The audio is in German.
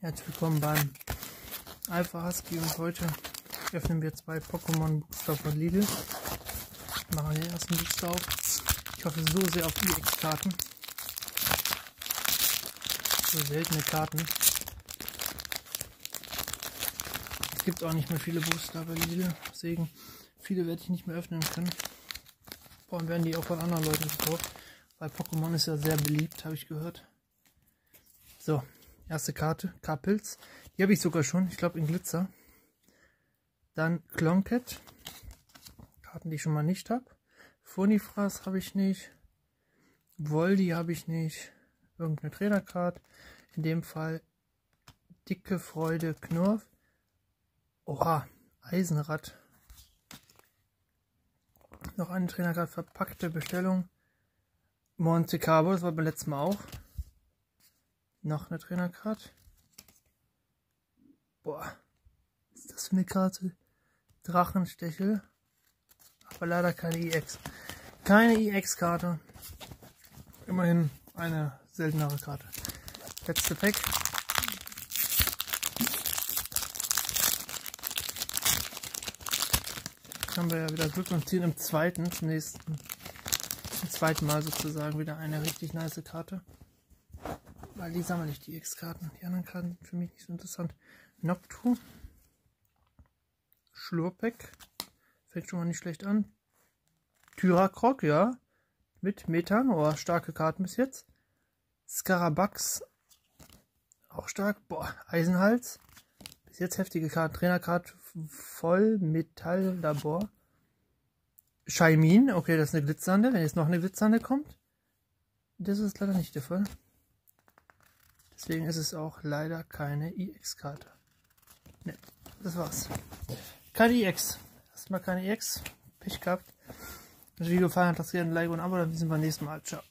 Herzlich willkommen beim Alpha Husky und heute öffnen wir zwei Pokémon Booster von Lidl. Machen den ersten Booster auf. Ich hoffe so sehr auf EX-Karten. So seltene Karten. Es gibt auch nicht mehr viele Booster bei Lidl, deswegen viele werde ich nicht mehr öffnen können. Vor allem werden die auch von anderen Leuten gekauft, weil Pokémon ist ja sehr beliebt, habe ich gehört. So, Erste Karte, Kapils. Die habe ich sogar schon, ich glaube in Glitzer. Dann Clonket. Karten, die ich schon mal nicht habe. Funifras habe ich nicht. Voldi habe ich nicht. Irgendeine Trainercard. In dem Fall Dicke Freude Knurf. Oha, Eisenrad. Noch eine Trainercard, verpackte Bestellung. Monte Carlo, das war beim letzten Mal auch. Noch eine Trainerkarte. Boah. Was ist das für eine Karte? Drachenstechel. Aber leider keine EX. Keine EX-Karte. Immerhin eine seltenere Karte. Letzte Pack. Haben wir ja wieder Glück und ziehen im zweiten, zum nächsten, zum zweiten Mal sozusagen wieder eine richtig nice Karte. Weil die sammle ich, die X-Karten. Die anderen Karten für mich nicht so interessant. Noctu. Schlurpeck. Fängt schon mal nicht schlecht an. Tyrakrok, ja. Mit Methan. Oh, starke Karten bis jetzt. Scarabax. Auch stark. Boah, Eisenhals. Bis jetzt heftige Karten. Trainerkarte voll Metalllabor. Shaimin. Okay, das ist eine Glitzernde. Wenn jetzt noch eine Glitzernde kommt. Das ist leider nicht der Fall. Deswegen ist es auch leider keine EX-Karte. Ne, das war's. Keine EX. Erstmal keine EX. Pech gehabt. Wenn das Video gefallen hat, lasst gerne ein Like und ein Abo, dann sehen wir beim nächsten Mal. Ciao.